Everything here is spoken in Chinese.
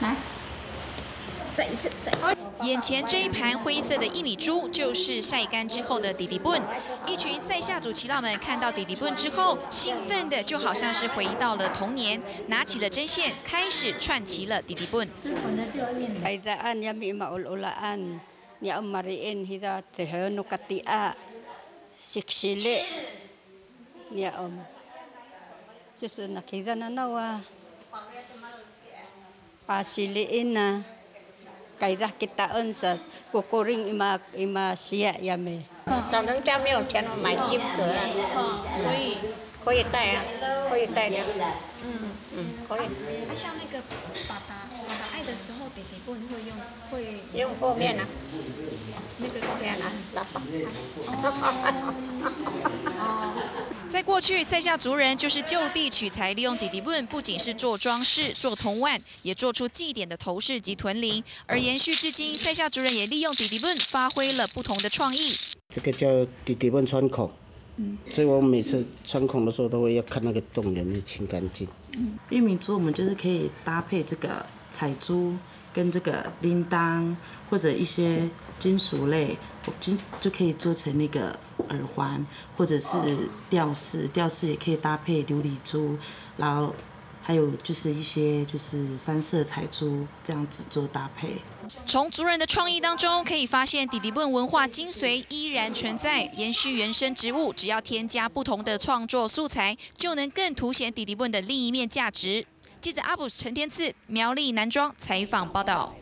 来，再一次，再一次。眼前这一盘灰色的薏米珠，就是晒干之后的弟弟笨。一群塞夏族耆老们看到弟弟笨之后，兴奋的就好像是回到了童年，拿起了针线，开始串起了弟弟笨。改的给大恩是过过人伊嘛伊嘛需要也没。老人家没有钱买金子啊，所以可以带啊，可以带的。嗯嗯，可以。那像那个把达把达爱的时候，弟弟不会用会用后面啊，那个面啊，拉倒。在过去，塞夏族人就是就地取材，利用底底棍，不仅是做装饰、做铜腕，也做出祭典的头饰及臀铃。而延续至今，塞夏族人也利用底底棍发挥了不同的创意。这个叫底底棍穿孔，嗯，所以我每次穿孔的时候，都会要看那个洞有没有清干净。嗯，玉米珠我们就是可以搭配这个彩珠跟这个铃铛或者一些金属类，就就可以做成那个。耳环或者是吊饰，吊饰也可以搭配琉璃珠，然后还有就是一些就是三色彩珠这样子做搭配。从族人的创意当中可以发现，底底笨文化精髓依然存在，延续原生植物，只要添加不同的创作素材，就能更凸显底底笨的另一面价值。记者阿布陈天赐苗栗男装采访报道。